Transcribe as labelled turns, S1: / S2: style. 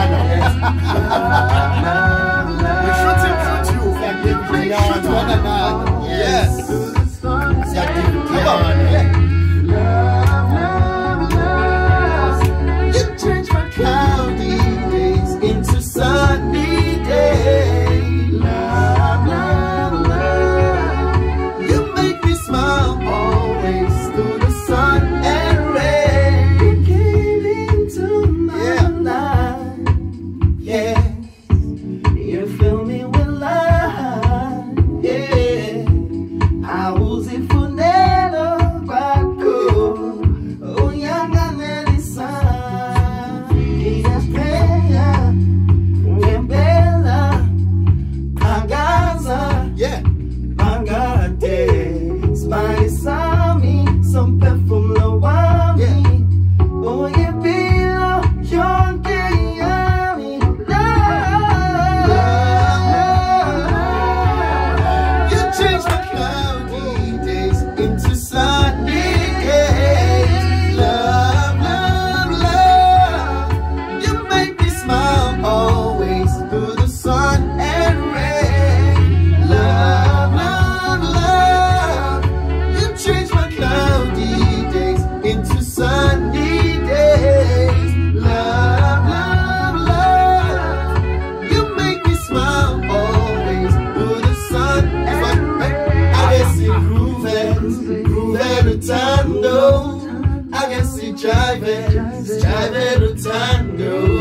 S1: Ghana. yeah. prove every time, no I can see driving, driving a time tango.